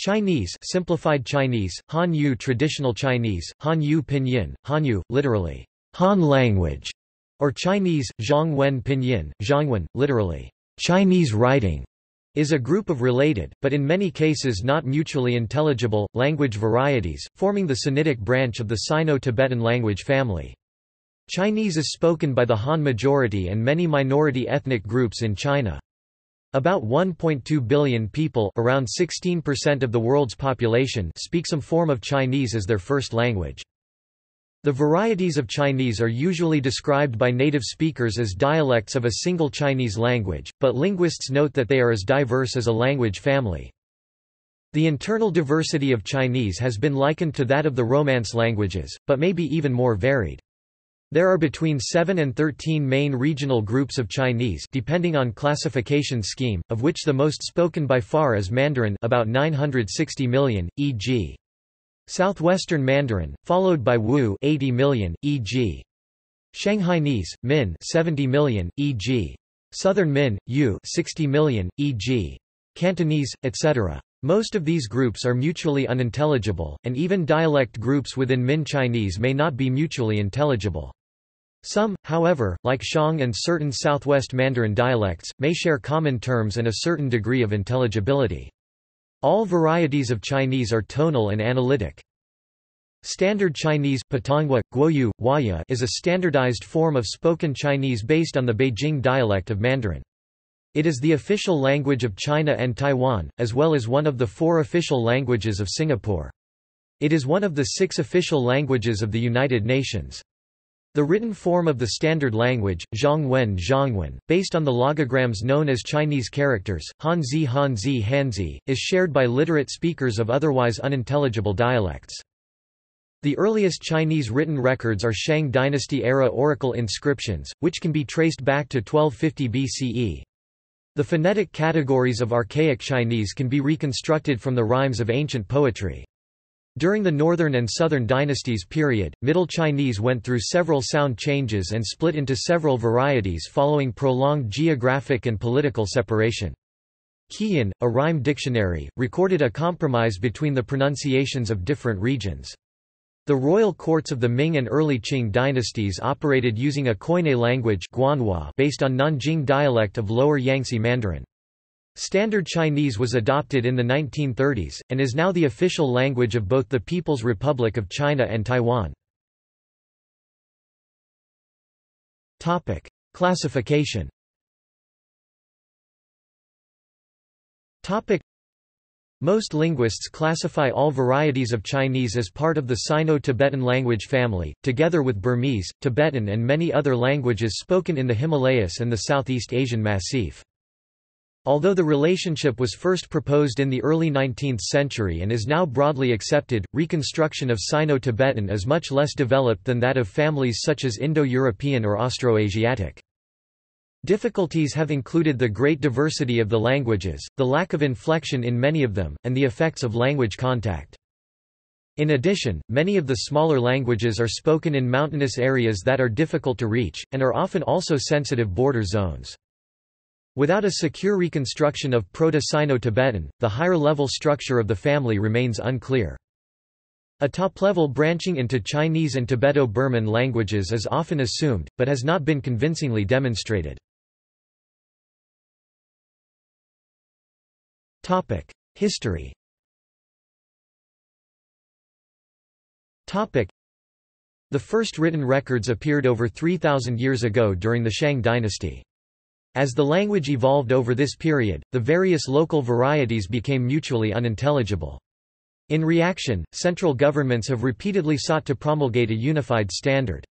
Chinese simplified Chinese, Han Yu traditional Chinese, Han Yu pinyin, Han Yu, literally, Han language, or Chinese, Zhongwen pinyin, Zhongwen, literally, Chinese writing, is a group of related, but in many cases not mutually intelligible, language varieties, forming the Sinitic branch of the Sino-Tibetan language family. Chinese is spoken by the Han majority and many minority ethnic groups in China. About 1.2 billion people around 16% of the world's population speak some form of Chinese as their first language. The varieties of Chinese are usually described by native speakers as dialects of a single Chinese language, but linguists note that they are as diverse as a language family. The internal diversity of Chinese has been likened to that of the Romance languages, but may be even more varied. There are between 7 and 13 main regional groups of Chinese depending on classification scheme, of which the most spoken by far is Mandarin about 960 million, e.g. Southwestern Mandarin, followed by Wu 80 million, e.g. Shanghainese, Min 70 million, e.g. Southern Min, Yu 60 million, e.g. Cantonese, etc. Most of these groups are mutually unintelligible, and even dialect groups within Min Chinese may not be mutually intelligible. Some, however, like Xiang and certain Southwest Mandarin dialects, may share common terms and a certain degree of intelligibility. All varieties of Chinese are tonal and analytic. Standard Chinese Guoyu, is a standardized form of spoken Chinese based on the Beijing dialect of Mandarin. It is the official language of China and Taiwan, as well as one of the four official languages of Singapore. It is one of the six official languages of the United Nations. The written form of the standard language, Zhongwen Zhongwen, based on the logograms known as Chinese characters, Hanzi Hanzi Hanzi, is shared by literate speakers of otherwise unintelligible dialects. The earliest Chinese written records are Shang dynasty-era oracle inscriptions, which can be traced back to 1250 BCE. The phonetic categories of archaic Chinese can be reconstructed from the rhymes of ancient poetry. During the Northern and Southern dynasties period, Middle Chinese went through several sound changes and split into several varieties following prolonged geographic and political separation. Qieyun, a rhyme dictionary, recorded a compromise between the pronunciations of different regions. The royal courts of the Ming and early Qing dynasties operated using a Koine language based on Nanjing dialect of Lower Yangtze Mandarin. Standard Chinese was adopted in the 1930s, and is now the official language of both the People's Republic of China and Taiwan. Topic. Classification Topic. most linguists classify all varieties of Chinese as part of the Sino-Tibetan language family, together with Burmese, Tibetan and many other languages spoken in the Himalayas and the Southeast Asian Massif. Although the relationship was first proposed in the early 19th century and is now broadly accepted, reconstruction of Sino-Tibetan is much less developed than that of families such as Indo-European or Austroasiatic. Difficulties have included the great diversity of the languages, the lack of inflection in many of them, and the effects of language contact. In addition, many of the smaller languages are spoken in mountainous areas that are difficult to reach, and are often also sensitive border zones. Without a secure reconstruction of Proto-Sino-Tibetan, the higher-level structure of the family remains unclear. A top-level branching into Chinese and Tibeto-Burman languages is often assumed, but has not been convincingly demonstrated. History The first written records appeared over 3,000 years ago during the Shang dynasty. As the language evolved over this period, the various local varieties became mutually unintelligible. In reaction, central governments have repeatedly sought to promulgate a unified standard.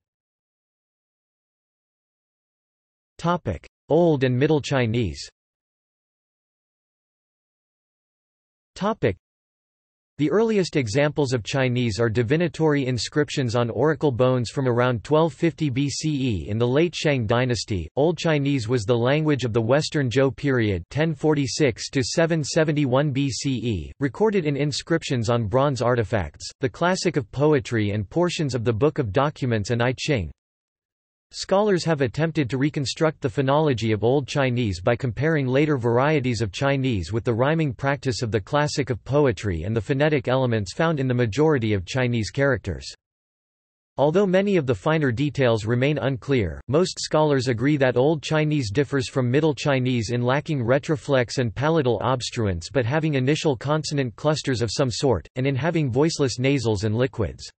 Old and Middle Chinese the earliest examples of Chinese are divinatory inscriptions on oracle bones from around 1250 BCE in the late Shang dynasty. Old Chinese was the language of the Western Zhou period 1046 to 771 BCE, recorded in inscriptions on bronze artifacts, the classic of poetry and portions of the Book of Documents and I Ching. Scholars have attempted to reconstruct the phonology of Old Chinese by comparing later varieties of Chinese with the rhyming practice of the classic of poetry and the phonetic elements found in the majority of Chinese characters. Although many of the finer details remain unclear, most scholars agree that Old Chinese differs from Middle Chinese in lacking retroflex and palatal obstruents but having initial consonant clusters of some sort, and in having voiceless nasals and liquids.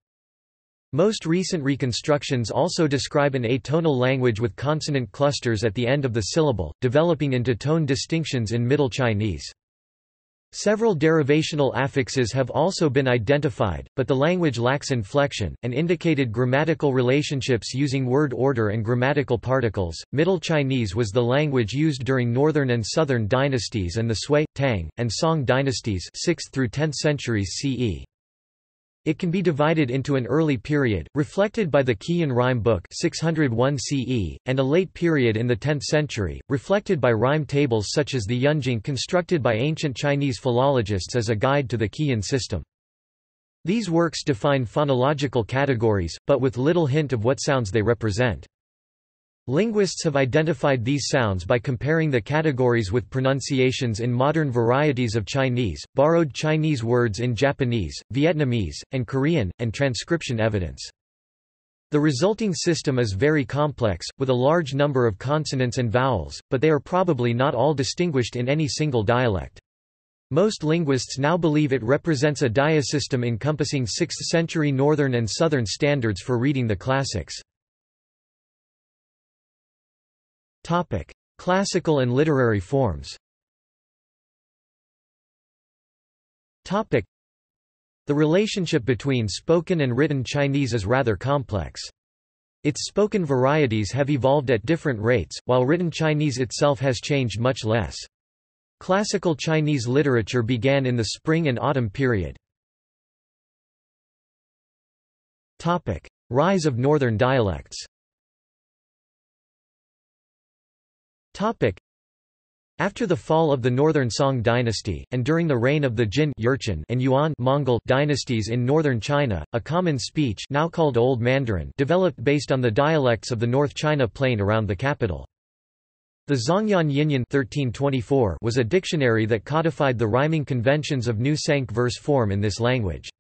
Most recent reconstructions also describe an atonal language with consonant clusters at the end of the syllable, developing into tone distinctions in Middle Chinese. Several derivational affixes have also been identified, but the language lacks inflection, and indicated grammatical relationships using word order and grammatical particles. Middle Chinese was the language used during Northern and Southern dynasties and the Sui, Tang, and Song dynasties 6th through 10th centuries CE. It can be divided into an early period, reflected by the Qieyun rhyme book 601 CE, and a late period in the 10th century, reflected by rhyme tables such as the Yunjing constructed by ancient Chinese philologists as a guide to the Qieyun system. These works define phonological categories, but with little hint of what sounds they represent. Linguists have identified these sounds by comparing the categories with pronunciations in modern varieties of Chinese, borrowed Chinese words in Japanese, Vietnamese, and Korean, and transcription evidence. The resulting system is very complex, with a large number of consonants and vowels, but they are probably not all distinguished in any single dialect. Most linguists now believe it represents a diasystem encompassing 6th-century Northern and Southern standards for reading the classics. Topic: Classical and literary forms. Topic: The relationship between spoken and written Chinese is rather complex. Its spoken varieties have evolved at different rates, while written Chinese itself has changed much less. Classical Chinese literature began in the spring and autumn period. Topic: Rise of northern dialects After the fall of the Northern Song dynasty, and during the reign of the Jin and Yuan Mongol dynasties in northern China, a common speech now called Old Mandarin developed based on the dialects of the North China plain around the capital. The Zhongyuan Yinyun 1324 was a dictionary that codified the rhyming conventions of New Sank verse form in this language.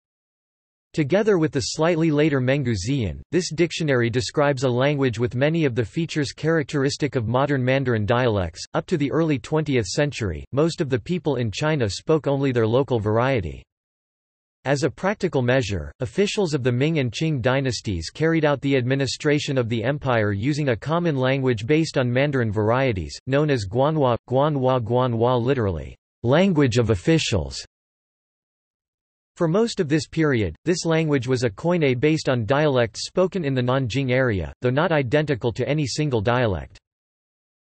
Together with the slightly later Menggu Ziyun, this dictionary describes a language with many of the features characteristic of modern Mandarin dialects. Up to the early 20th century, most of the people in China spoke only their local variety. As a practical measure, officials of the Ming and Qing dynasties carried out the administration of the empire using a common language based on Mandarin varieties, known as Guanhua, Guanhua Guanhua literally, language of officials. For most of this period, this language was a koine based on dialects spoken in the Nanjing area, though not identical to any single dialect.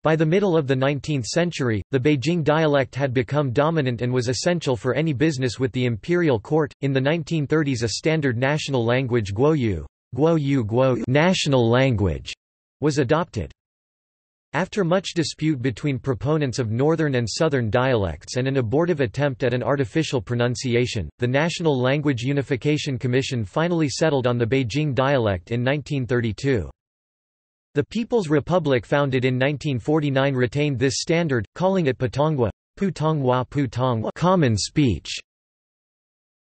By the middle of the 19th century, the Beijing dialect had become dominant and was essential for any business with the imperial court. In the 1930s, a standard national language Guoyu, Guoyu Guo national language was adopted. After much dispute between proponents of northern and southern dialects and an abortive attempt at an artificial pronunciation, the National Language Unification Commission finally settled on the Beijing dialect in 1932. The People's Republic founded in 1949 retained this standard, calling it Putonghua, Putonghua Putonghua common speech.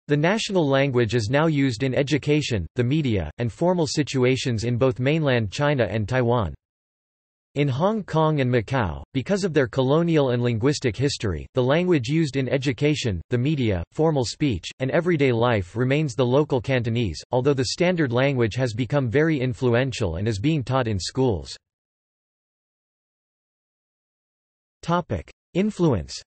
The national language is now used in education, the media, and formal situations in both mainland China and Taiwan. In Hong Kong and Macau, because of their colonial and linguistic history, the language used in education, the media, formal speech, and everyday life remains the local Cantonese, although the standard language has become very influential and is being taught in schools. Influence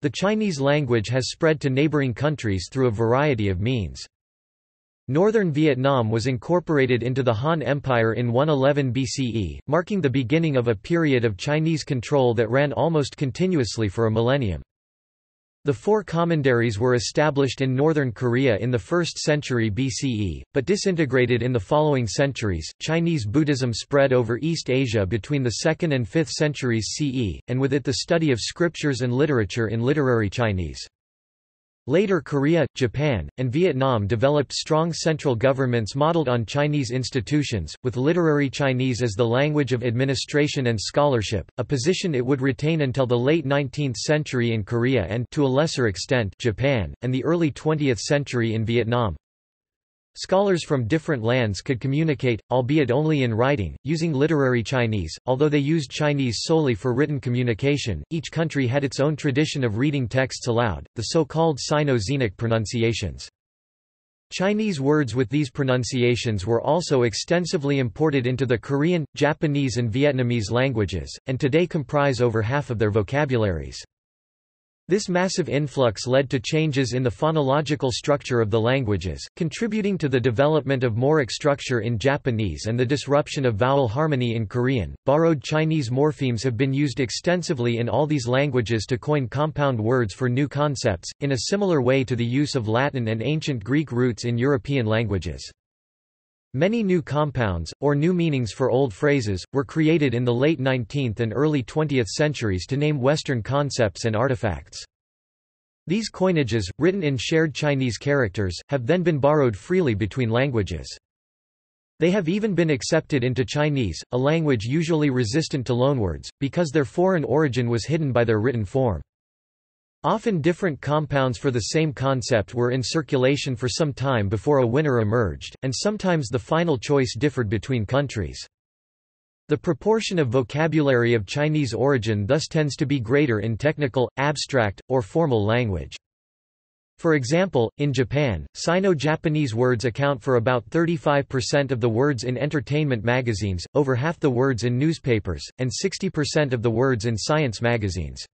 The Chinese language has spread to neighboring countries through a variety of means. Northern Vietnam was incorporated into the Han Empire in 111 BCE, marking the beginning of a period of Chinese control that ran almost continuously for a millennium. The four commanderies were established in northern Korea in the 1st century BCE, but disintegrated in the following centuries. Chinese Buddhism spread over East Asia between the 2nd and 5th centuries CE, and with it the study of scriptures and literature in literary Chinese. Later Korea, Japan, and Vietnam developed strong central governments modeled on Chinese institutions, with literary Chinese as the language of administration and scholarship, a position it would retain until the late 19th century in Korea and to a lesser extent Japan, and the early 20th century in Vietnam. Scholars from different lands could communicate, albeit only in writing, using literary Chinese. Although they used Chinese solely for written communication, each country had its own tradition of reading texts aloud, the so-called Sino-Xenic pronunciations. Chinese words with these pronunciations were also extensively imported into the Korean, Japanese and Vietnamese languages, and today comprise over half of their vocabularies. This massive influx led to changes in the phonological structure of the languages, contributing to the development of moraic structure in Japanese and the disruption of vowel harmony in Korean. Borrowed Chinese morphemes have been used extensively in all these languages to coin compound words for new concepts, in a similar way to the use of Latin and ancient Greek roots in European languages. Many new compounds, or new meanings for old phrases, were created in the late 19th and early 20th centuries to name Western concepts and artifacts. These coinages, written in shared Chinese characters, have then been borrowed freely between languages. They have even been accepted into Chinese, a language usually resistant to loanwords, because their foreign origin was hidden by their written form. Often different compounds for the same concept were in circulation for some time before a winner emerged, and sometimes the final choice differed between countries. The proportion of vocabulary of Chinese origin thus tends to be greater in technical, abstract, or formal language. For example, in Japan, Sino-Japanese words account for about 35% of the words in entertainment magazines, over half the words in newspapers, and 60% of the words in science magazines.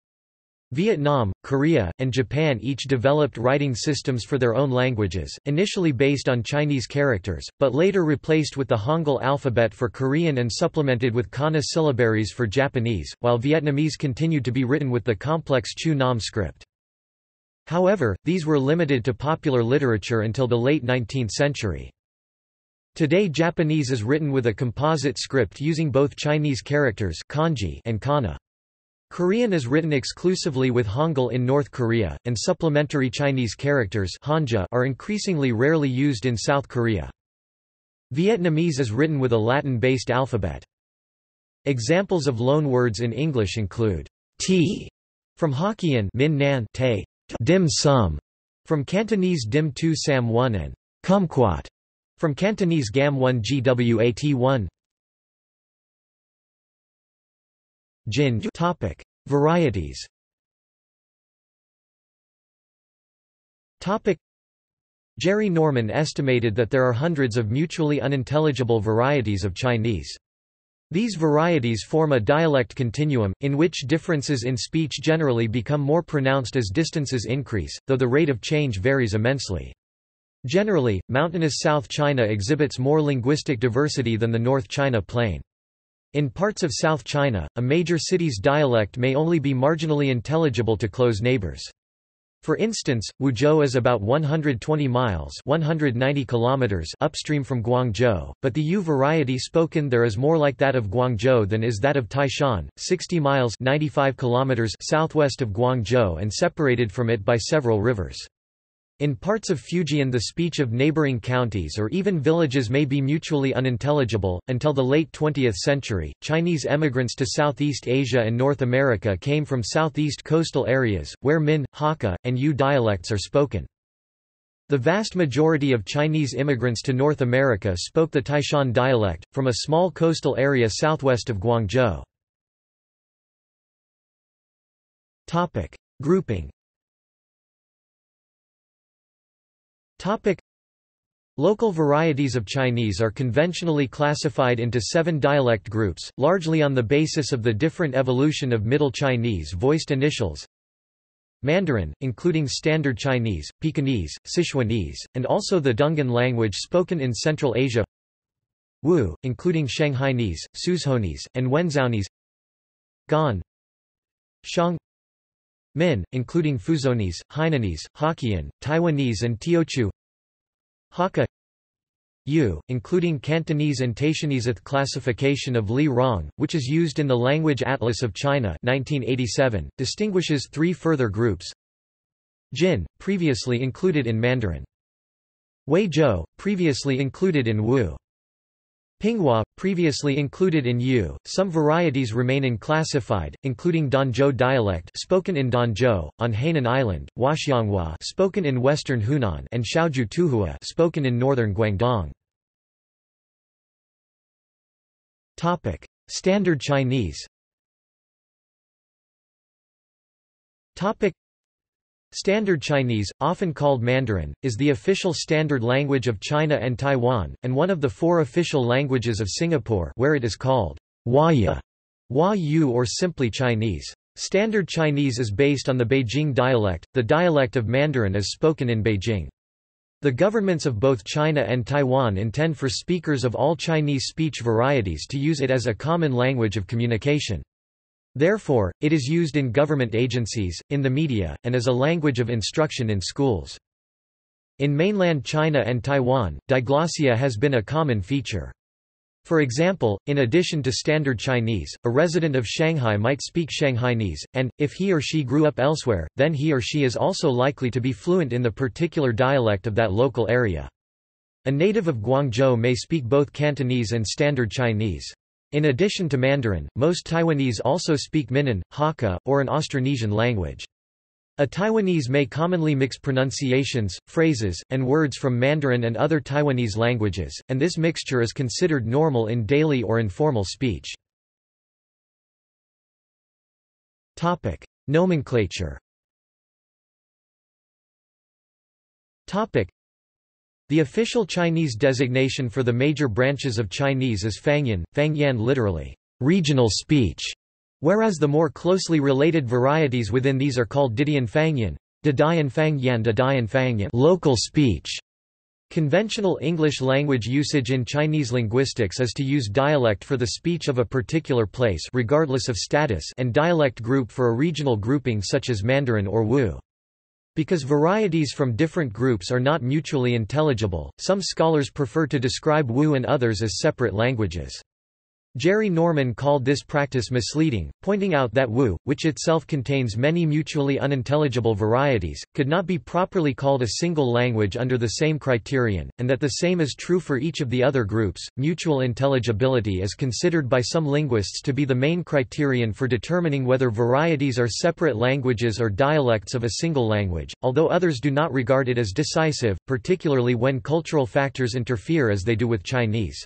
Vietnam, Korea, and Japan each developed writing systems for their own languages, initially based on Chinese characters, but later replaced with the Hangul alphabet for Korean and supplemented with kana syllabaries for Japanese, while Vietnamese continued to be written with the complex Chu Nom script. However, these were limited to popular literature until the late 19th century. Today Japanese is written with a composite script using both Chinese characters kanji and kana. Korean is written exclusively with Hangul in North Korea, and supplementary Chinese characters Hanja are increasingly rarely used in South Korea. Vietnamese is written with a Latin-based alphabet. Examples of loanwords in English include tea from Hokkien min nan te, dim sum from Cantonese dim tu sam one and kumquat from Cantonese gam one gwat one. Jin topic Varieties topic Jerry Norman estimated that there are hundreds of mutually unintelligible varieties of Chinese. These varieties form a dialect continuum, in which differences in speech generally become more pronounced as distances increase, though the rate of change varies immensely. Generally, mountainous South China exhibits more linguistic diversity than the North China Plain. In parts of South China, a major city's dialect may only be marginally intelligible to close neighbors. For instance, Wuzhou is about 120 miles 190 kilometers upstream from Guangzhou, but the Yu variety spoken there is more like that of Guangzhou than is that of Taishan, 60 miles 95 kilometers southwest of Guangzhou and separated from it by several rivers. In parts of Fujian the speech of neighboring counties or even villages may be mutually unintelligible. Until the late 20th century, Chinese emigrants to Southeast Asia and North America came from southeast coastal areas, where Min, Hakka, and Yu dialects are spoken. The vast majority of Chinese immigrants to North America spoke the Taishan dialect, from a small coastal area southwest of Guangzhou. Grouping Topic. Local varieties of Chinese are conventionally classified into seven dialect groups, largely on the basis of the different evolution of Middle Chinese voiced initials. Mandarin, including Standard Chinese, Pekinese, Sichuanese, and also the Dungan language spoken in Central Asia. Wu, including Shanghainese, Suzhounese, and Wenzhounese. Gan. Xiang. Min, including Fuzhounese, Hainanese, Hokkien, Taiwanese and Teochew Hakka Yu, including Cantonese and Taishanese classification of Li Rong, which is used in the Language Atlas of China 1987, distinguishes three further groups Jin, previously included in Mandarin. Huizhou, previously included in Wu. Pinghua, previously included in Yu. Some varieties remain unclassified, including Danzhou dialect spoken in Danzhou, on Hainan Island, Huaxianghua spoken in western Hunan and Xiaoju Tuhua spoken in northern Guangdong. Topic: Standard Chinese. Topic: Standard Chinese, often called Mandarin, is the official standard language of China and Taiwan, and one of the four official languages of Singapore where it is called Huaya, Hua Yu or simply Chinese. Standard Chinese is based on the Beijing dialect, the dialect of Mandarin is spoken in Beijing. The governments of both China and Taiwan intend for speakers of all Chinese speech varieties to use it as a common language of communication. Therefore, it is used in government agencies, in the media, and as a language of instruction in schools. In mainland China and Taiwan, diglossia has been a common feature. For example, in addition to Standard Chinese, a resident of Shanghai might speak Shanghainese, and, if he or she grew up elsewhere, then he or she is also likely to be fluent in the particular dialect of that local area. A native of Guangzhou may speak both Cantonese and Standard Chinese. In addition to Mandarin, most Taiwanese also speak Minnan, Hakka, or an Austronesian language. A Taiwanese may commonly mix pronunciations, phrases, and words from Mandarin and other Taiwanese languages, and this mixture is considered normal in daily or informal speech. Topic: Nomenclature. Topic: the official Chinese designation for the major branches of Chinese is Fangyan, Fangyan literally, regional speech, whereas the more closely related varieties within these are called Didian Fangyan, Dadayan Fangyan Dadayan Fangyan local speech. Conventional English language usage in Chinese linguistics is to use dialect for the speech of a particular place regardless of status and dialect group for a regional grouping such as Mandarin or Wu. Because varieties from different groups are not mutually intelligible, some scholars prefer to describe Wu and others as separate languages. Jerry Norman called this practice misleading, pointing out that Wu, which itself contains many mutually unintelligible varieties, could not be properly called a single language under the same criterion, and that the same is true for each of the other groups. Mutual intelligibility is considered by some linguists to be the main criterion for determining whether varieties are separate languages or dialects of a single language, although others do not regard it as decisive, particularly when cultural factors interfere as they do with Chinese.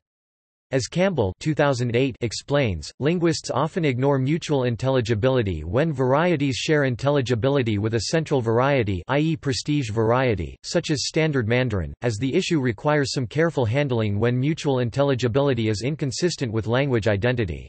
As Campbell 2008 explains, linguists often ignore mutual intelligibility when varieties share intelligibility with a central variety i.e. prestige variety, such as Standard Mandarin, as the issue requires some careful handling when mutual intelligibility is inconsistent with language identity.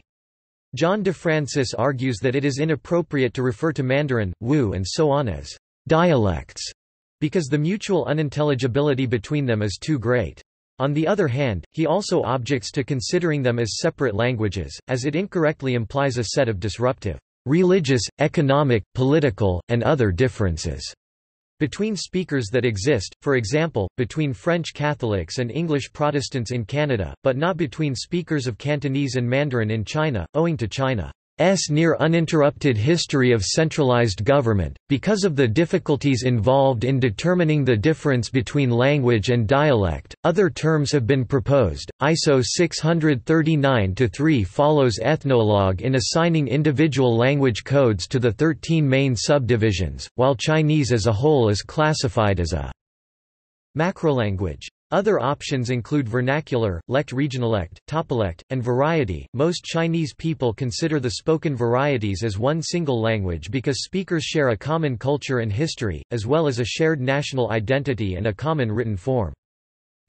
John DeFrancis argues that it is inappropriate to refer to Mandarin, Wu and so on as dialects, because the mutual unintelligibility between them is too great. On the other hand, he also objects to considering them as separate languages, as it incorrectly implies a set of disruptive, religious, economic, political, and other differences between speakers that exist, for example, between French Catholics and English Protestants in Canada, but not between speakers of Cantonese and Mandarin in China, owing to China. S near uninterrupted history of centralized government, because of the difficulties involved in determining the difference between language and dialect, other terms have been proposed. ISO 639-3 follows Ethnologue in assigning individual language codes to the 13 main subdivisions, while Chinese as a whole is classified as a macrolanguage. Other options include vernacular, lect regionalect, topolect, and variety. Most Chinese people consider the spoken varieties as one single language because speakers share a common culture and history, as well as a shared national identity and a common written form.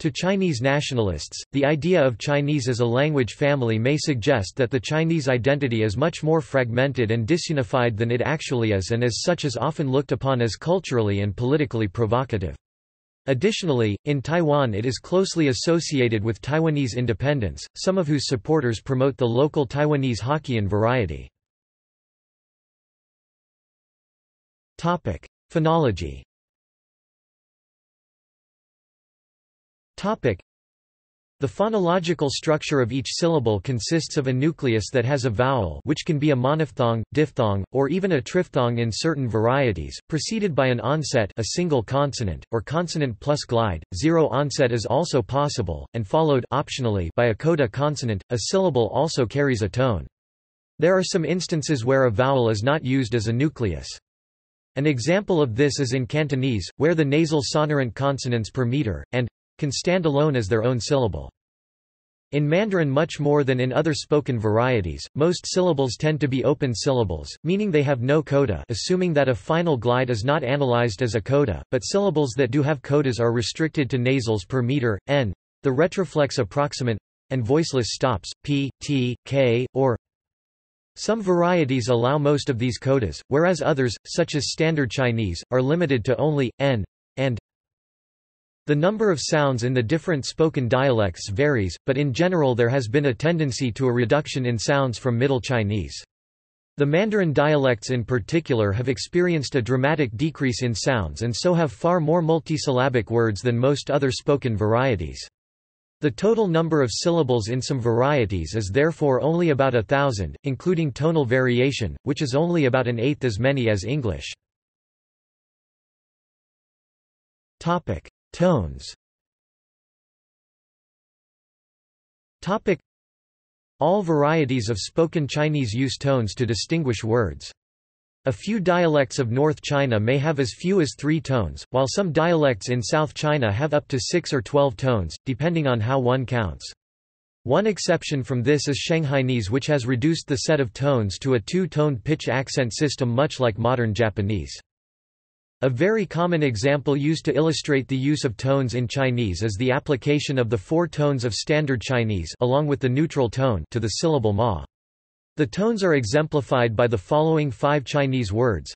To Chinese nationalists, the idea of Chinese as a language family may suggest that the Chinese identity is much more fragmented and disunified than it actually is and as such is often looked upon as culturally and politically provocative. Additionally, in Taiwan it is closely associated with Taiwanese independence, some of whose supporters promote the local Taiwanese Hokkien variety. Phonology The phonological structure of each syllable consists of a nucleus that has a vowel which can be a monophthong, diphthong, or even a triphthong in certain varieties, preceded by an onset a single consonant, or consonant plus glide. Zero onset is also possible, and followed optionally by a coda consonant. A syllable also carries a tone. There are some instances where a vowel is not used as a nucleus. An example of this is in Cantonese, where the nasal sonorant consonants per meter, and can stand alone as their own syllable. In Mandarin much more than in other spoken varieties, most syllables tend to be open syllables, meaning they have no coda assuming that a final glide is not analyzed as a coda, but syllables that do have codas are restricted to nasals per meter, n, the retroflex approximant, and voiceless stops, p, t, k, or some varieties allow most of these codas, whereas others, such as Standard Chinese, are limited to only, n, and the number of sounds in the different spoken dialects varies, but in general there has been a tendency to a reduction in sounds from Middle Chinese. The Mandarin dialects in particular have experienced a dramatic decrease in sounds and so have far more multisyllabic words than most other spoken varieties. The total number of syllables in some varieties is therefore only about a thousand, including tonal variation, which is only about an eighth as many as English. Tones All varieties of spoken Chinese use tones to distinguish words. A few dialects of North China may have as few as three tones, while some dialects in South China have up to six or twelve tones, depending on how one counts. One exception from this is Shanghainese which has reduced the set of tones to a two-toned pitch accent system much like modern Japanese. A very common example used to illustrate the use of tones in Chinese is the application of the four tones of Standard Chinese along with the neutral tone to the syllable ma. The tones are exemplified by the following five Chinese words.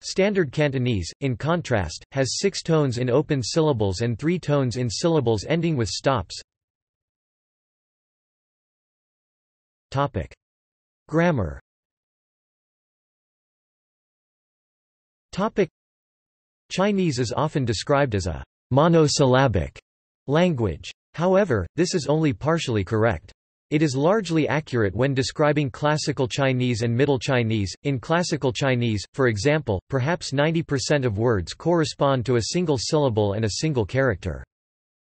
Standard Cantonese, in contrast, has six tones in open syllables and three tones in syllables ending with stops. Grammar Topic Chinese is often described as a monosyllabic language. However, this is only partially correct. It is largely accurate when describing Classical Chinese and Middle Chinese. In Classical Chinese, for example, perhaps 90% of words correspond to a single syllable and a single character.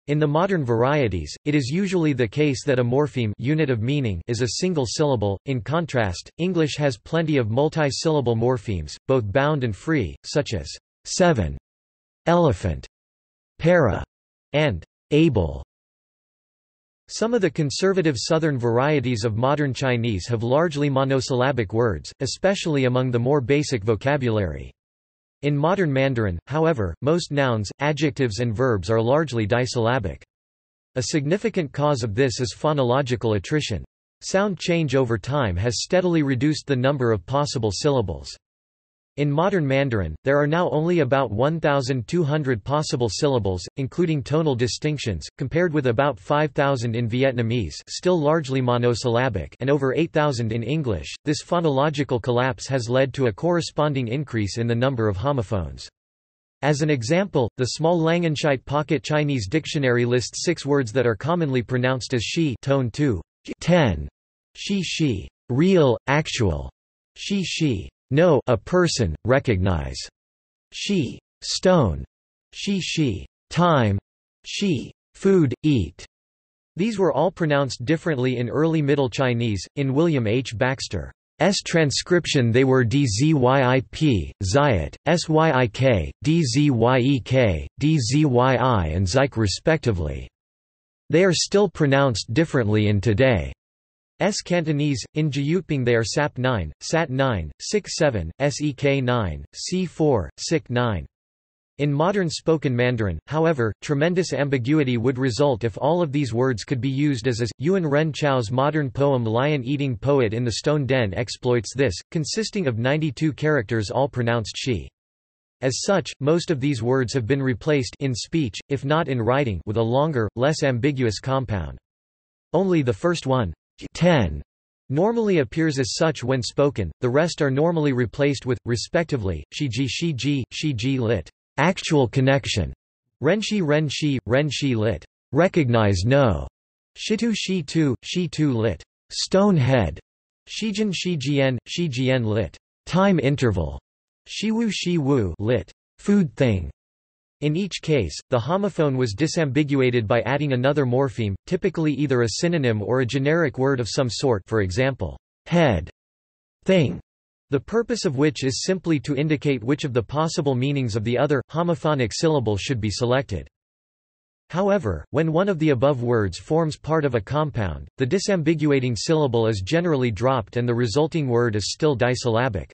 In the modern varieties, it is usually the case that a morpheme unit of meaning is a single syllable. In contrast, English has plenty of multi-syllable morphemes, both bound and free, such as seven, elephant, para, and able. Some of the conservative southern varieties of modern Chinese have largely monosyllabic words, especially among the more basic vocabulary. In modern Mandarin, however, most nouns, adjectives and verbs are largely disyllabic. A significant cause of this is phonological attrition. Sound change over time has steadily reduced the number of possible syllables. In modern Mandarin, there are now only about 1,200 possible syllables, including tonal distinctions, compared with about 5,000 in Vietnamese still largely monosyllabic and over 8,000 in English. This phonological collapse has led to a corresponding increase in the number of homophones. As an example, the small Langenscheidt Pocket Chinese Dictionary lists six words that are commonly pronounced as she tone 2, ten, she she, real, actual, she she, no a person, recognize. She, stone. She she, time. She, food, eat. These were all pronounced differently in early Middle Chinese. In William H. Baxter's transcription they were dzyip, zyat, syik, dzyek, dzyi and zik respectively. They are still pronounced differently in today. S Cantonese, in Jyutping they are SAP 9, SAT 9, SIK 7, SEK 9, C4, SIK 9. In modern spoken Mandarin, however, tremendous ambiguity would result if all of these words could be used as is. Yuan Ren Chao's modern poem Lion-Eating Poet in the Stone Den exploits this, consisting of 92 characters all pronounced she. As such, most of these words have been replaced in speech, if not in writing with a longer, less ambiguous compound. Only the first one, 10 normally appears as such when spoken, the rest are normally replaced with, respectively, shiji shiji, shiji lit, actual connection, renshi renshi, renshi lit, recognize no, shitu shi tu, shi tu lit, stone head, shijin shi jian, shi jian lit, time interval, shiwu shi wu lit, food thing. In each case, the homophone was disambiguated by adding another morpheme, typically either a synonym or a generic word of some sort for example, head, thing, the purpose of which is simply to indicate which of the possible meanings of the other, homophonic syllable should be selected. However, when one of the above words forms part of a compound, the disambiguating syllable is generally dropped and the resulting word is still disyllabic.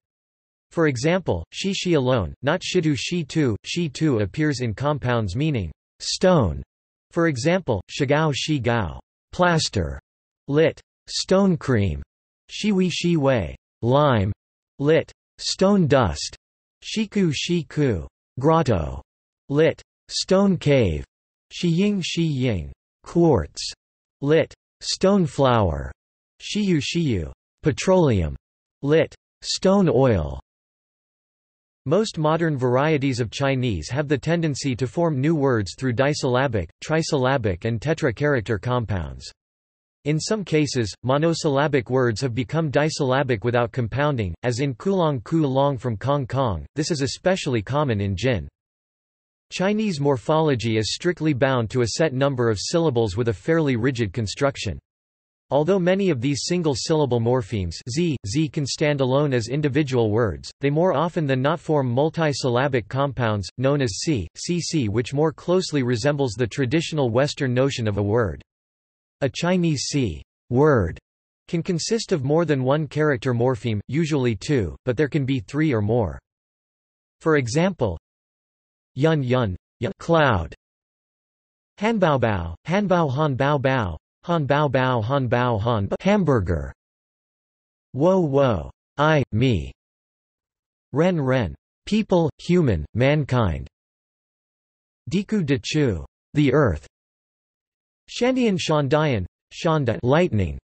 For example, shi shi alone, not shidu shi tu, shi tu appears in compounds meaning stone. For example, shigao shi gao, plaster, lit. stone cream, shiwi shi wei, lime, lit. Stone dust. Shiku Shiku. Grotto. Lit. Stone cave. Shiying Shiying. Quartz. Lit. Stone flower. Shiyu Shiyu. Petroleum. Lit. Stone oil. Most modern varieties of Chinese have the tendency to form new words through disyllabic, trisyllabic and tetra-character compounds. In some cases, monosyllabic words have become disyllabic without compounding, as in Kulong Ku Long from Kong Kong, this is especially common in Jin. Chinese morphology is strictly bound to a set number of syllables with a fairly rigid construction. Although many of these single-syllable morphemes z, z can stand alone as individual words, they more often than not form multi-syllabic compounds, known as c, cc which more closely resembles the traditional Western notion of a word. A Chinese C word can consist of more than one character morpheme, usually two, but there can be three or more. For example, yun yun, yun cloud, hanbaobao, hanbao han bao bao, han bao bao han bao han hamburger, wo wo, I, me, ren ren, people, human, mankind, diku de chu, the earth, Shandian Shandayan, Shanda lightning,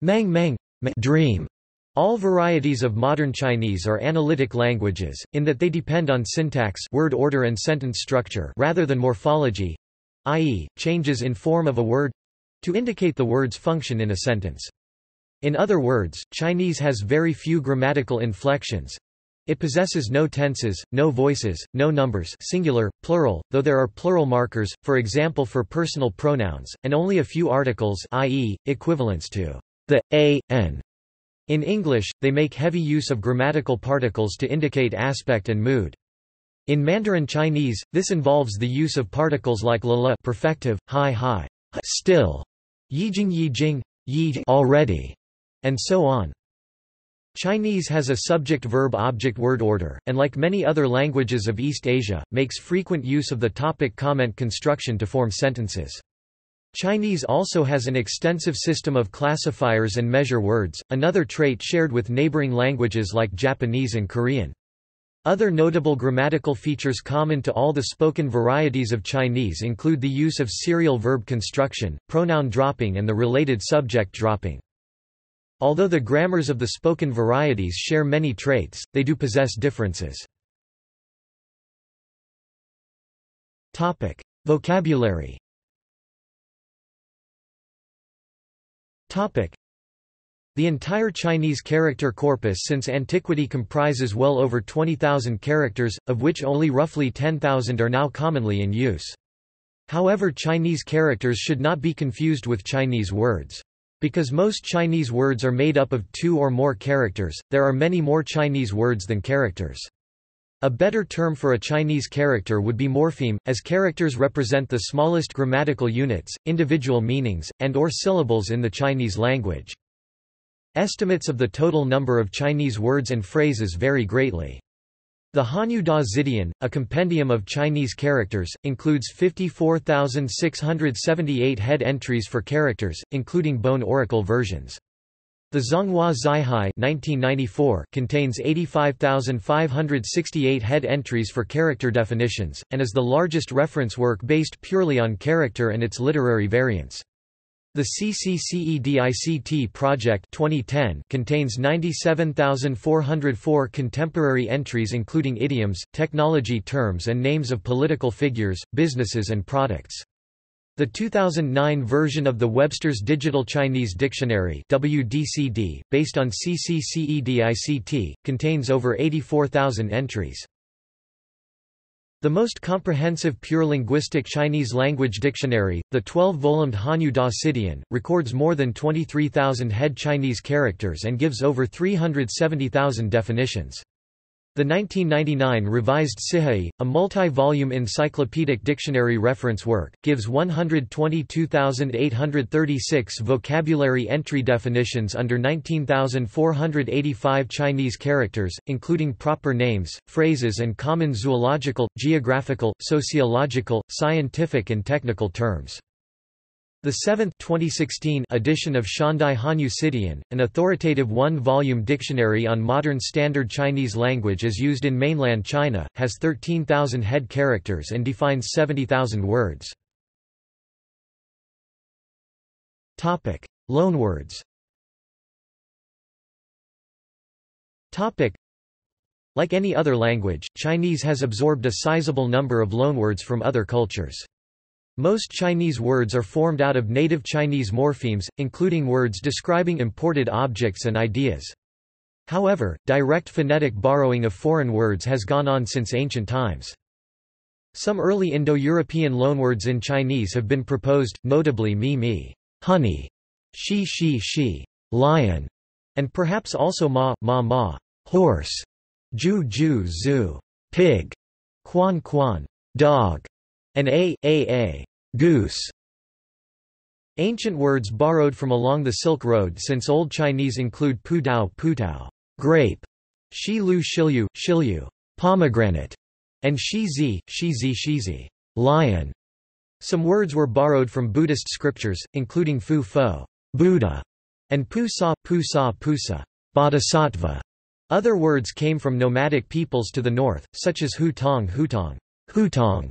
Mang Mang dream. All varieties of modern Chinese are analytic languages, in that they depend on syntax word order and sentence structure rather than morphology, i.e., changes in form of a word—to indicate the word's function in a sentence. In other words, Chinese has very few grammatical inflections, it possesses no tenses, no voices, no numbers singular, plural, though there are plural markers, for example for personal pronouns, and only a few articles i.e., equivalents to the, a, n. In English, they make heavy use of grammatical particles to indicate aspect and mood. In Mandarin Chinese, this involves the use of particles like la la perfective, hi hi, still, yijing yijing, yi already, and so on. Chinese has a subject-verb-object word order, and like many other languages of East Asia, makes frequent use of the topic-comment construction to form sentences. Chinese also has an extensive system of classifiers and measure words, another trait shared with neighboring languages like Japanese and Korean. Other notable grammatical features common to all the spoken varieties of Chinese include the use of serial verb construction, pronoun dropping and the related subject dropping. Although the grammars of the spoken varieties share many traits, they do possess differences. Vocabulary. The entire Chinese character corpus since antiquity comprises well over 20,000 characters, of which only roughly 10,000 are now commonly in use. However Chinese characters should not be confused with Chinese words. Because most Chinese words are made up of two or more characters, there are many more Chinese words than characters. A better term for a Chinese character would be morpheme, as characters represent the smallest grammatical units, individual meanings, and or syllables in the Chinese language. Estimates of the total number of Chinese words and phrases vary greatly. The Hanyu Da Zidian, a compendium of Chinese characters, includes 54,678 head entries for characters, including bone oracle versions. The Zhonghua Zihai 1994 contains 85,568 head entries for character definitions, and is the largest reference work based purely on character and its literary variants. The CCCEDICT project 2010 contains 97,404 contemporary entries including idioms, technology terms and names of political figures, businesses and products. The The 2009 version of the Webster's Digital Chinese Dictionary WDCD, based on CCCEDICT, contains over 84,000 entries. The most comprehensive pure linguistic Chinese language dictionary, the 12-volumed Hanyu Da Cidian, records more than 23,000 head Chinese characters and gives over 370,000 definitions. The 1999 revised Cihai, a multi-volume encyclopedic dictionary reference work, gives 122,836 vocabulary entry definitions under 19,485 Chinese characters, including proper names, phrases and common zoological, geographical, sociological, scientific and technical terms. The seventh 2016 edition of Xiandai Hanyu Cidian, an authoritative one-volume dictionary on modern Standard Chinese language as used in mainland China, has 13,000 head characters and defines 70,000 words. Loanwords Like any other language, Chinese has absorbed a sizable number of loanwords from other cultures. Most Chinese words are formed out of native Chinese morphemes, including words describing imported objects and ideas. However, direct phonetic borrowing of foreign words has gone on since ancient times. Some early Indo-European loanwords in Chinese have been proposed, notably mi mi, honey, shi shi shi, lion, and perhaps also ma ma ma, horse, ju ju zu, pig, quan quan, dog, and a, a, a, goose. Ancient words borrowed from along the Silk Road since Old Chinese include pu dao, grape, shi lu shilyu, pomegranate, and shi zi, shi zi shizi, lion. Some words were borrowed from Buddhist scriptures, including fu fo, Buddha, and pu sa, pu sa, pusa, bodhisattva. Other words came from nomadic peoples to the north, such as hutong hutong, hutong,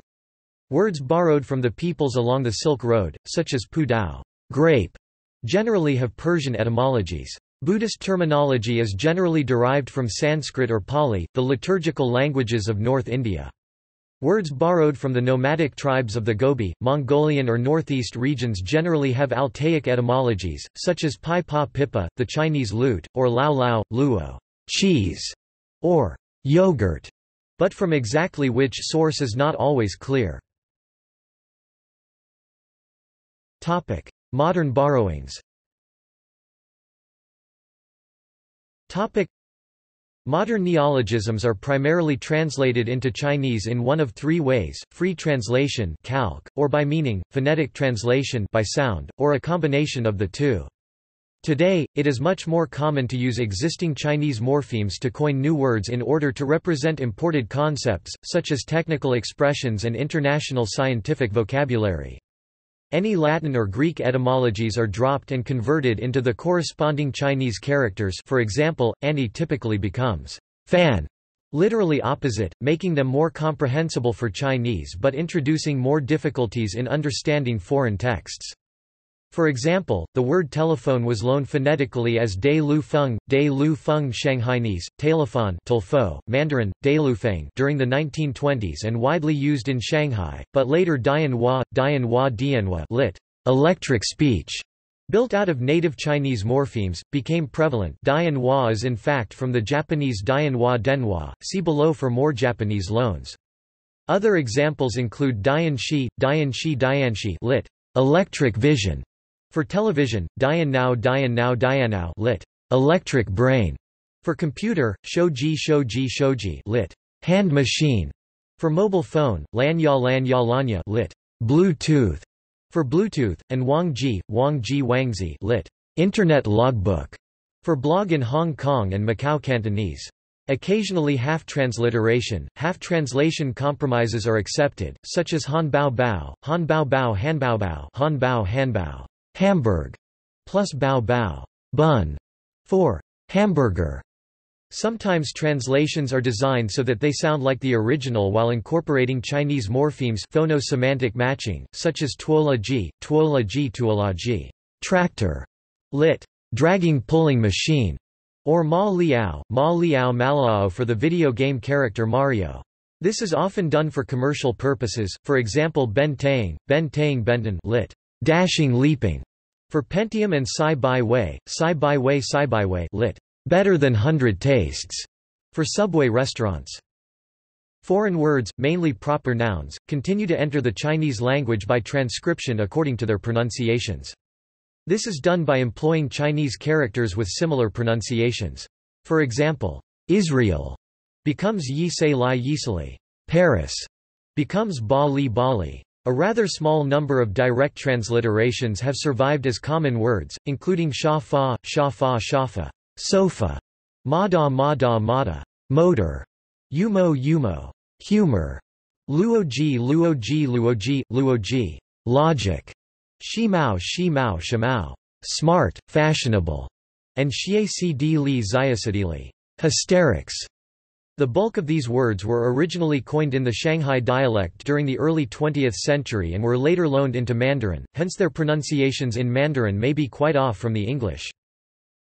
Words borrowed from the peoples along the Silk Road, such as pu dao grape", generally have Persian etymologies. Buddhist terminology is generally derived from Sanskrit or Pali, the liturgical languages of North India. Words borrowed from the nomadic tribes of the Gobi, Mongolian or northeast regions generally have Altaic etymologies, such as pai pa pipa, the Chinese lute, or lao lao, luo cheese, or yogurt, but from exactly which source is not always clear. Topic: Modern borrowings. Topic: Modern neologisms are primarily translated into Chinese in one of three ways, free translation calque, or by meaning, phonetic translation by sound, or a combination of the two. Today, it is much more common to use existing Chinese morphemes to coin new words in order to represent imported concepts, such as technical expressions and international scientific vocabulary. Any Latin or Greek etymologies are dropped and converted into the corresponding Chinese characters for example, ani typically becomes fan, literally opposite, making them more comprehensible for Chinese but introducing more difficulties in understanding foreign texts. For example, the word telephone was loaned phonetically as De Lu Feng, De Lu Feng Shanghainese, telephone Tulfo, Mandarin, Dalufeng during the 1920s and widely used in Shanghai, but later Dianhua, Dianhua Dianhua lit. electric speech, built out of native Chinese morphemes, became prevalent Dianhua is in fact from the Japanese Dianhua Denhua, see below for more Japanese loans. Other examples include Dian Shi, Dian Shi Dianshi lit. electric vision, for television, Dian Now Dian Now Dianao lit. Electric brain. For computer, Shoji Shoji Shoji lit. Hand machine. For mobile phone, Lanya Lanya Lanya lit. Bluetooth. For Bluetooth, and Wangji, Wangji Wangzi lit. Internet logbook. For blog in Hong Kong and Macau Cantonese. Occasionally half-transliteration, half-translation compromises are accepted, such as Han Bao Bao, Han Bao Bao Han Bao Bao Han Bao Han Bao. Hamburg, plus bao bao bun, for hamburger. Sometimes translations are designed so that they sound like the original while incorporating Chinese morphemes phono-semantic matching, such as tuola ji, tuola ji tuola ji, tractor, lit. dragging pulling machine, or ma liao, ma liao malao for the video game character Mario. This is often done for commercial purposes, for example Ben Taing, Ben Benton lit. Dashing leaping, for Pentium and Sai Bai Wei, Sai Bai Wei Sai Bai Wei lit. Better than hundred tastes, for Subway restaurants. Foreign words, mainly proper nouns, continue to enter the Chinese language by transcription according to their pronunciations. This is done by employing Chinese characters with similar pronunciations. For example, Israel becomes Yi Se Lai Yisali. Paris becomes Bali Bali. A rather small number of direct transliterations have survived as common words, including sha fa, sha fa shafa, sofa, mada mada mada, motor, Yumo Yumo, humor, Luoji Luoji Luoji, Luoji, logic, Shimao Shimao Shimao, smart, fashionable, and Xie Cd Li Ziasadili, hysterics. The bulk of these words were originally coined in the Shanghai dialect during the early 20th century and were later loaned into Mandarin, hence their pronunciations in Mandarin may be quite off from the English.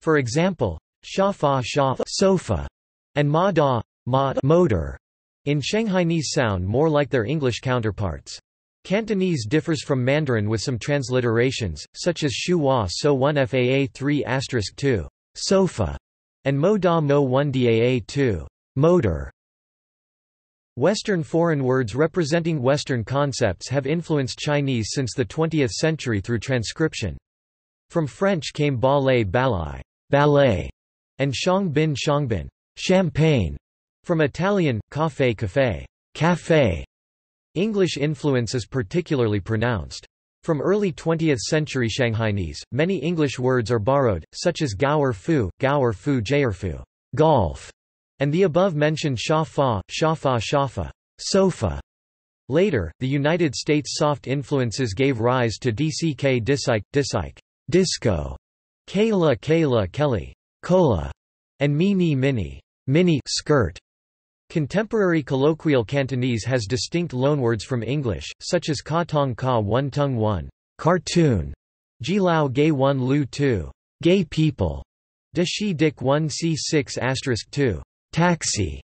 For example, sha fa sha sofa and ma da ma motor in Shanghainese sound more like their English counterparts. Cantonese differs from Mandarin with some transliterations, such as shu wa so 1 faa 3 2 sofa and mo da mo 1 daa 2 motor. Western foreign words representing Western concepts have influenced Chinese since the 20th century through transcription. From French came ballet ballet, ballet, and champagne. From Italian, caffè café, café. English influence is particularly pronounced. From early 20th century Shanghainese, many English words are borrowed, such as gao or fu, gao or fu jayerfu, golf, and the above-mentioned sha fa, sha fa shafa, sofa. Later, the United States soft influences gave rise to DCK disike, disike, disco, Kayla Kayla Kelly, cola, and mini mini, mini skirt. Contemporary colloquial Cantonese has distinct loanwords from English, such as ka tong ka one tung one, cartoon, ji lao gay one lu two, gay people, de shi dik one c six asterisk two, taxi,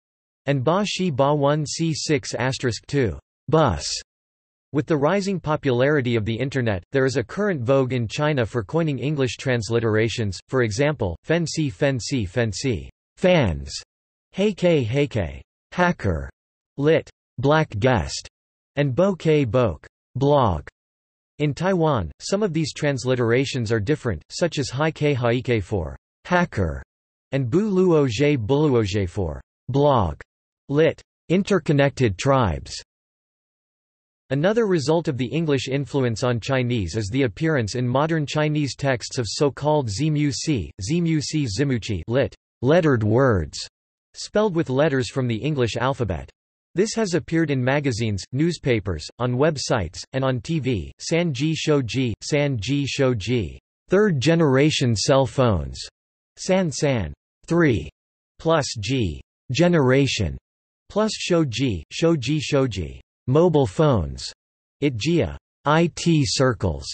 and ba shi ba one c six asterisk two, bus. With the rising popularity of the Internet, there is a current vogue in China for coining English transliterations, for example, fen si fen si fen si, fans, heike heike, hacker, lit. black guest, and bokeh bok, blog. In Taiwan, some of these transliterations are different, such as hai ke haike for hacker, and bu luoje buluoje for blog, lit. interconnected tribes. Another result of the English influence on Chinese is the appearance in modern Chinese texts of so-called zimu si, zimu si zimuchi lit. lettered words, spelled with letters from the English alphabet. This has appeared in magazines, newspapers, on websites, and on TV. San Ji Shouji, San Ji Shouji, third generation cell phones. San San, 3 plus G, generation, plus Shouji, Shouji Shouji, mobile phones. It GIA IT circles.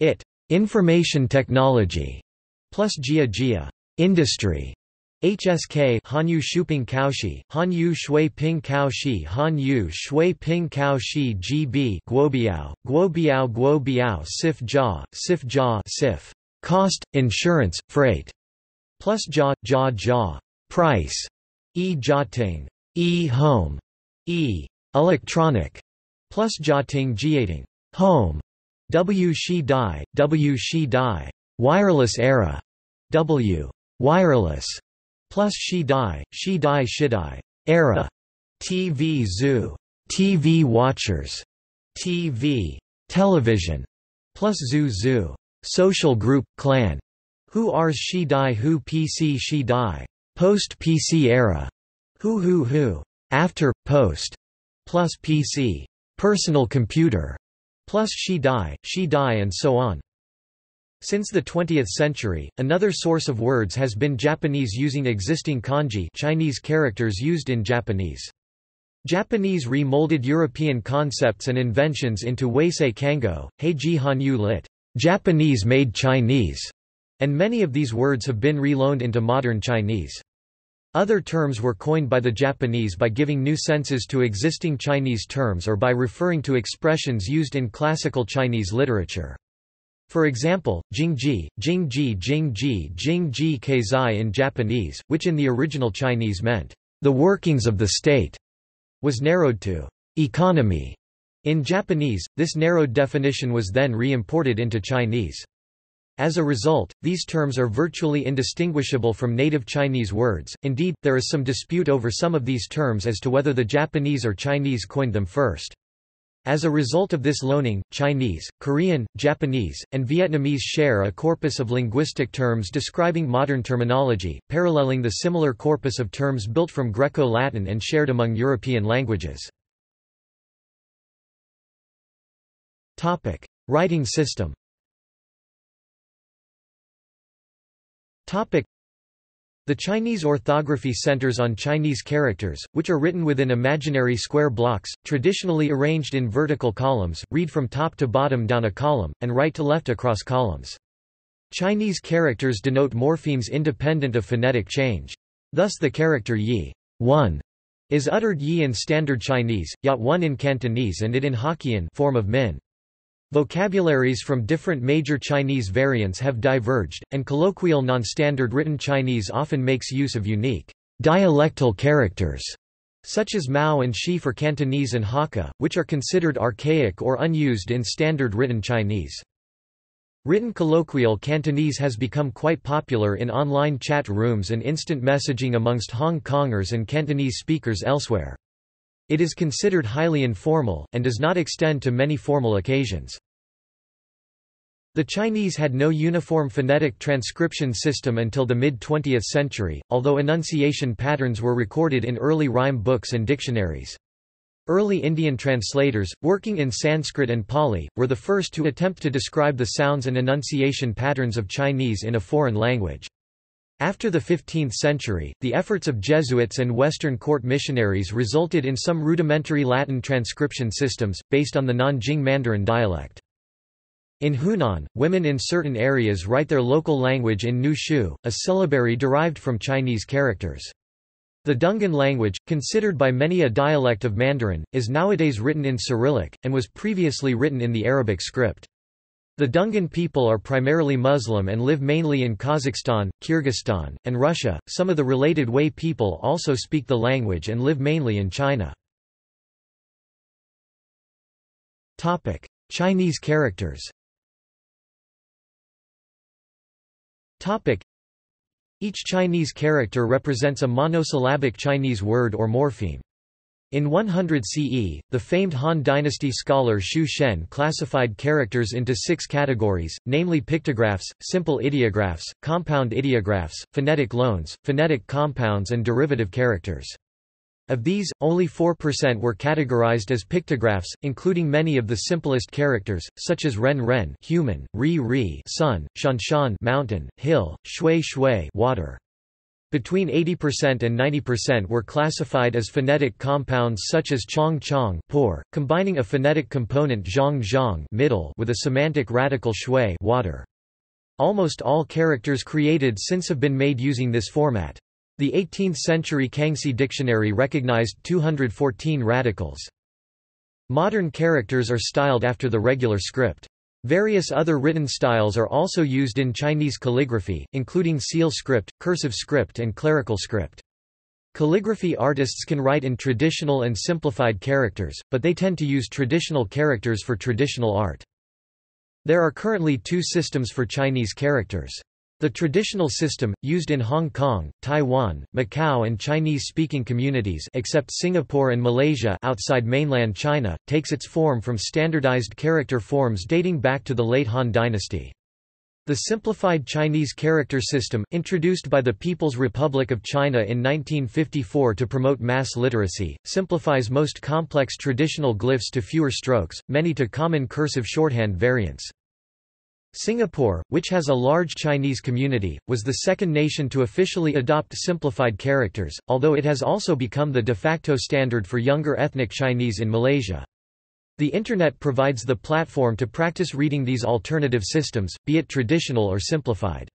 It, information technology, plus GIA GIA industry. HSK Hanyu Shuiping Kaoshi, Hanyu Shui Ping Kaoshi Hanyu Shui Ping Kaoshi GB Guobiao, Guobiao Guobiao Sif Jia, Sif Jia Sif Cost, insurance, freight. Plus Jia, Jia Jia Price. E Jiating, E Home. E Electronic. Plus Jiating Jiating Home. W Shi Dai, W Shi Dai Wireless era. W Wireless plus Shi Dai, Shi Dai Shidai, era, TV Zoo, TV Watchers, TV, television, plus Zoo Zoo, social group, clan, Who Rs Shi Dai Who PC Shi Dai, post PC era, Who Who Who, after, post, plus PC, personal computer, plus Shi Dai, Shi Dai and so on. Since the 20th century, another source of words has been Japanese using existing kanji Chinese characters used in Japanese. Japanese remolded European concepts and inventions into Wasei Kango, Hezhi Hanyu lit. Japanese made Chinese, and many of these words have been reloaned into modern Chinese. Other terms were coined by the Japanese by giving new senses to existing Chinese terms or by referring to expressions used in classical Chinese literature. For example, Jingji, Jingji Jingji Jingji Keizai in Japanese, which in the original Chinese meant, the workings of the state, was narrowed to economy. In Japanese, this narrowed definition was then re-imported into Chinese. As a result, these terms are virtually indistinguishable from native Chinese words, indeed, there is some dispute over some of these terms as to whether the Japanese or Chinese coined them first. As a result of this loaning, Chinese, Korean, Japanese, and Vietnamese share a corpus of linguistic terms describing modern terminology, paralleling the similar corpus of terms built from Greco-Latin and shared among European languages. Writing system the Chinese orthography centers on Chinese characters, which are written within imaginary square blocks, traditionally arranged in vertical columns, read from top to bottom down a column, and right to left across columns. Chinese characters denote morphemes independent of phonetic change. Thus the character yi one, is uttered yi in Standard Chinese, yat one in Cantonese and it in Hokkien form of min. Vocabularies from different major Chinese variants have diverged, and colloquial non-standard written Chinese often makes use of unique dialectal characters, such as Mao and Shi for Cantonese and Hakka, which are considered archaic or unused in standard written Chinese. Written colloquial Cantonese has become quite popular in online chat rooms and instant messaging amongst Hong Kongers and Cantonese speakers elsewhere. It is considered highly informal, and does not extend to many formal occasions. The Chinese had no uniform phonetic transcription system until the mid-20th century, although enunciation patterns were recorded in early rhyme books and dictionaries. Early Indian translators, working in Sanskrit and Pali, were the first to attempt to describe the sounds and enunciation patterns of Chinese in a foreign language. After the 15th century, the efforts of Jesuits and Western court missionaries resulted in some rudimentary Latin transcription systems, based on the Nanjing Mandarin dialect. In Hunan, women in certain areas write their local language in Nu Shu, a syllabary derived from Chinese characters. The Dungan language, considered by many a dialect of Mandarin, is nowadays written in Cyrillic, and was previously written in the Arabic script. The Dungan people are primarily Muslim and live mainly in Kazakhstan, Kyrgyzstan, and Russia. Some of the related Hui people also speak the language and live mainly in China. Topic: Chinese characters. Topic: Each Chinese character represents a monosyllabic Chinese word or morpheme. In 100 CE, the famed Han Dynasty scholar Xu Shen classified characters into six categories, namely pictographs, simple ideographs, compound ideographs, phonetic loans, phonetic compounds and derivative characters. Of these, only 4% were categorized as pictographs, including many of the simplest characters, such as ren ren human, ri ri sun, shan shan mountain, hill, shui shui water. Between 80% and 90% were classified as phonetic compounds such as chong chong poor, combining a phonetic component zhang zhang middle with a semantic radical shui water. Almost all characters created since have been made using this format. The 18th-century Kangxi dictionary recognized 214 radicals. Modern characters are styled after the regular script. Various other written styles are also used in Chinese calligraphy, including seal script, cursive script and clerical script. Calligraphy artists can write in traditional and simplified characters, but they tend to use traditional characters for traditional art. There are currently two systems for Chinese characters. The traditional system, used in Hong Kong, Taiwan, Macau and Chinese-speaking communities except Singapore and Malaysia outside mainland China, takes its form from standardized character forms dating back to the late Han dynasty. The simplified Chinese character system, introduced by the People's Republic of China in 1954 to promote mass literacy, simplifies most complex traditional glyphs to fewer strokes, many to common cursive shorthand variants. Singapore, which has a large Chinese community, was the second nation to officially adopt simplified characters, although it has also become the de facto standard for younger ethnic Chinese in Malaysia. The Internet provides the platform to practice reading these alternative systems, be it traditional or simplified.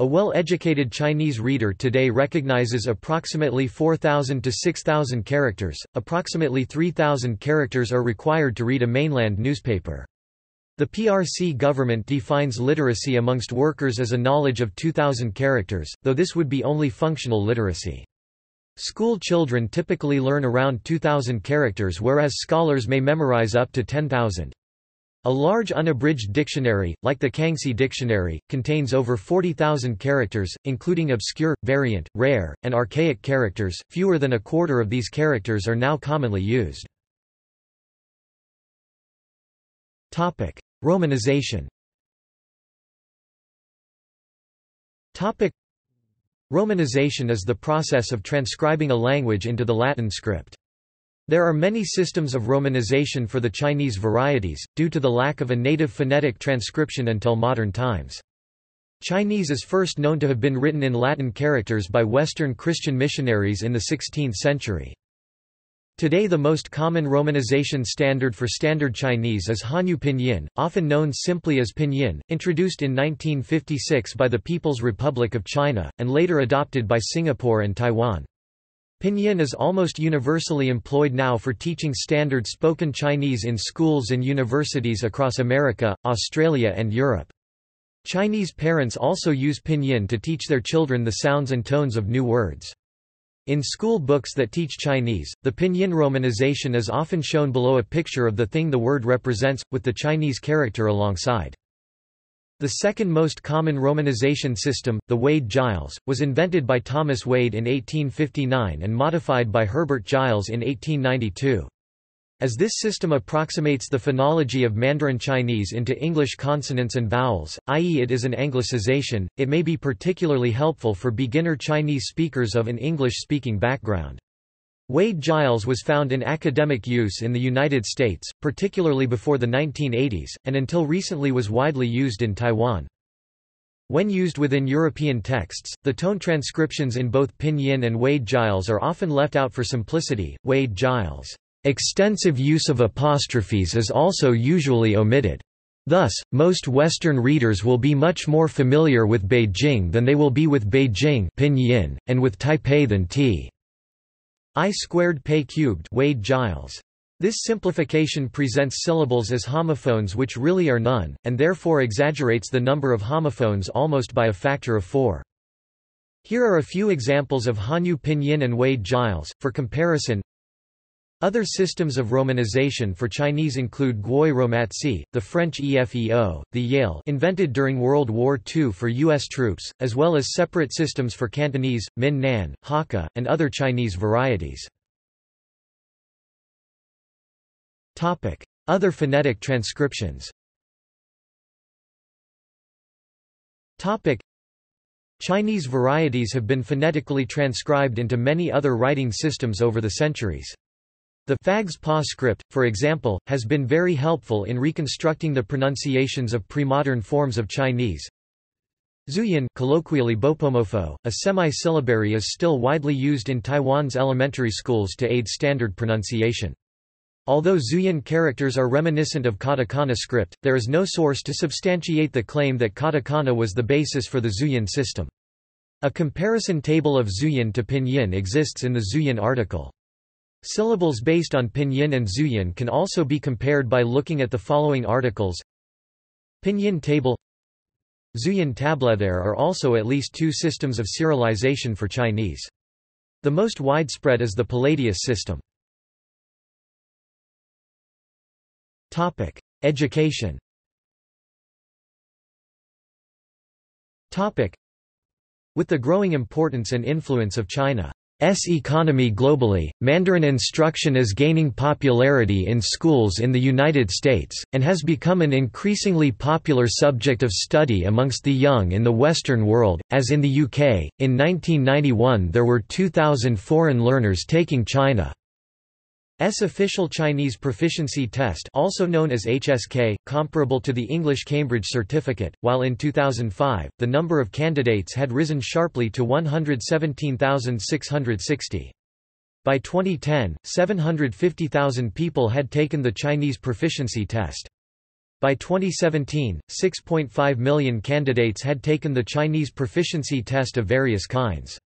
A well-educated Chinese reader today recognizes approximately 4,000 to 6,000 characters, approximately 3,000 characters are required to read a mainland newspaper. The PRC government defines literacy amongst workers as a knowledge of 2,000 characters, though this would be only functional literacy. School children typically learn around 2,000 characters whereas scholars may memorize up to 10,000. A large unabridged dictionary, like the Kangxi Dictionary, contains over 40,000 characters, including obscure, variant, rare, and archaic characters. Fewer than a quarter of these characters are now commonly used. Romanization. Topic: Romanization is the process of transcribing a language into the Latin script. There are many systems of romanization for the Chinese varieties, due to the lack of a native phonetic transcription until modern times. Chinese is first known to have been written in Latin characters by Western Christian missionaries in the 16th century. Today the most common romanization standard for Standard Chinese is Hanyu Pinyin, often known simply as Pinyin, introduced in 1956 by the People's Republic of China, and later adopted by Singapore and Taiwan. Pinyin is almost universally employed now for teaching standard spoken Chinese in schools and universities across America, Australia and Europe. Chinese parents also use Pinyin to teach their children the sounds and tones of new words. In school books that teach Chinese, the Pinyin romanization is often shown below a picture of the thing the word represents, with the Chinese character alongside. The second most common romanization system, the Wade-Giles, was invented by Thomas Wade in 1859 and modified by Herbert Giles in 1892. As this system approximates the phonology of Mandarin Chinese into English consonants and vowels, i.e. it is an anglicization, it may be particularly helpful for beginner Chinese speakers of an English-speaking background. Wade-Giles was found in academic use in the United States, particularly before the 1980s, and until recently was widely used in Taiwan. When used within European texts, the tone transcriptions in both Pinyin and Wade-Giles are often left out for simplicity. Wade-Giles' extensive use of apostrophes is also usually omitted. Thus, most Western readers will be much more familiar with Beijing than they will be with Beijing Pinyin, and with Taipei than T. I squared Pei cubed Wade Giles. This simplification presents syllables as homophones which really are none, and therefore exaggerates the number of homophones almost by a factor of four. Here are a few examples of Hanyu Pinyin and Wade Giles, for comparison other systems of romanization for Chinese include Gwoyeu Romatzyh, the French EFEO, the Yale invented during World War II for U.S. troops, as well as separate systems for Cantonese, Min Nan, Hakka, and other Chinese varieties. Other phonetic transcriptions Chinese varieties have been phonetically transcribed into many other writing systems over the centuries. The Phags-pa script, for example, has been very helpful in reconstructing the pronunciations of pre-modern forms of Chinese. Zhuyin colloquially Bopomofo, a semi-syllabary is still widely used in Taiwan's elementary schools to aid standard pronunciation. Although Zhuyin characters are reminiscent of katakana script, there is no source to substantiate the claim that katakana was the basis for the Zhuyin system. A comparison table of Zhuyin to Pinyin exists in the Zhuyin article. Syllables based on Pinyin and Zhuyin can also be compared by looking at the following articles. Pinyin table Zhuyin tabla There are also at least two systems of Cyrillization for Chinese. The most widespread is the Palladius system. Education With the growing importance and influence of China S economy globally, Mandarin instruction is gaining popularity in schools in the United States, and has become an increasingly popular subject of study amongst the young in the Western world, as in the UK. In 1991 there were 2,000 foreign learners taking China. S official Chinese proficiency test also known as HSK, comparable to the English Cambridge certificate, while in 2005, the number of candidates had risen sharply to 117,660. By 2010, 750,000 people had taken the Chinese proficiency test. By 2017, 6.5 million candidates had taken the Chinese proficiency test of various kinds.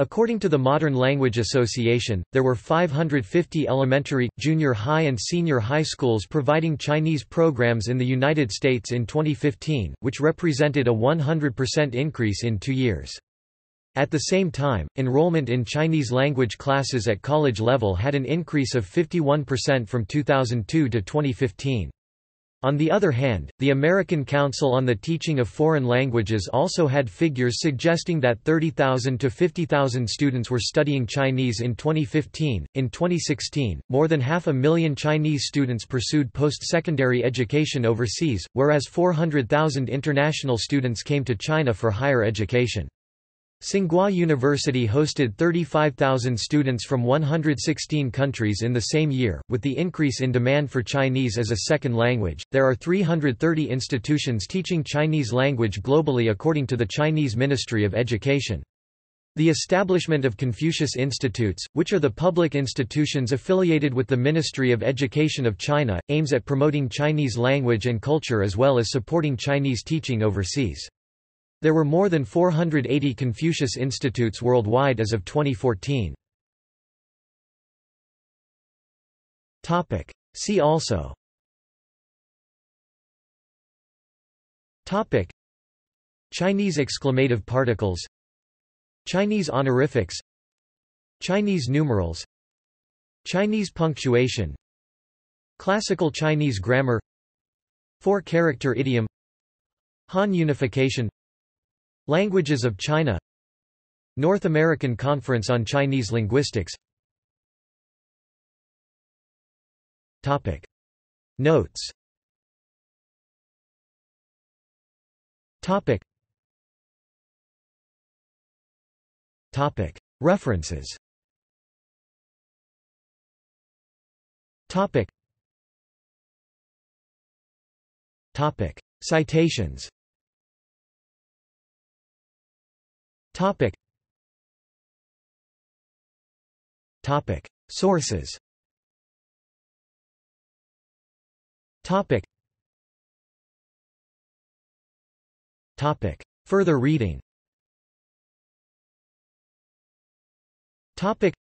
According to the Modern Language Association, there were 550 elementary, junior high and senior high schools providing Chinese programs in the United States in 2015, which represented a 100% increase in two years. At the same time, enrollment in Chinese language classes at college level had an increase of 51% from 2002 to 2015. On the other hand, the American Council on the Teaching of Foreign Languages also had figures suggesting that 30,000 to 50,000 students were studying Chinese in 2015. In 2016, more than half a million Chinese students pursued post-secondary education overseas, whereas 400,000 international students came to China for higher education. Tsinghua University hosted 35,000 students from 116 countries in the same year. With the increase in demand for Chinese as a second language, there are 330 institutions teaching Chinese language globally according to the Chinese Ministry of Education. The establishment of Confucius Institutes, which are the public institutions affiliated with the Ministry of Education of China, aims at promoting Chinese language and culture as well as supporting Chinese teaching overseas. There were more than 480 Confucius Institutes worldwide as of 2014. Topic. See also. Topic. Chinese exclamative particles. Chinese honorifics. Chinese numerals. Chinese punctuation. Classical Chinese grammar. Four-character idiom. Han unification Languages of China North American Conference on Chinese Linguistics Topic. Notes Topic. Topic. References Topic. Topic. Citations Topic. Topic. Sources Topic. Topic. Further reading Topic.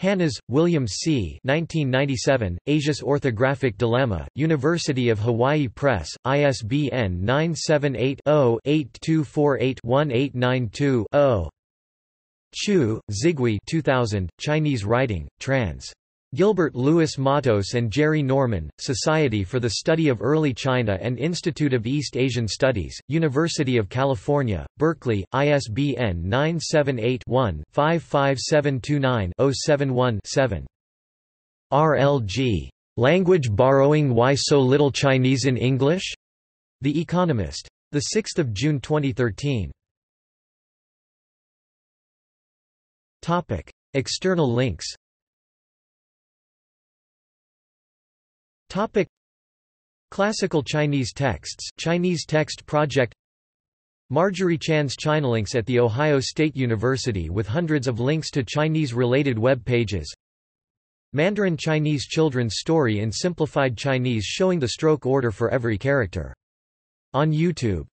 Hannas, William C. 1997, Asia's Orthographic Dilemma, University of Hawaii Press, ISBN 978-0-8248-1892-0 Qiu, Xigui 2000, Chinese Writing, trans. Gilbert Louis Mattos and Jerry Norman, Society for the Study of Early China and Institute of East Asian Studies, University of California, Berkeley, ISBN 978-1-55729-071-7. RLG. Language Borrowing Why So Little Chinese in English? The Economist. 6 June 2013. External links Topic. Classical Chinese texts Chinese Text Project. Marjorie Chan's Chinalinks at The Ohio State University with hundreds of links to Chinese-related web pages. Mandarin Chinese children's story in simplified Chinese showing the stroke order for every character. On YouTube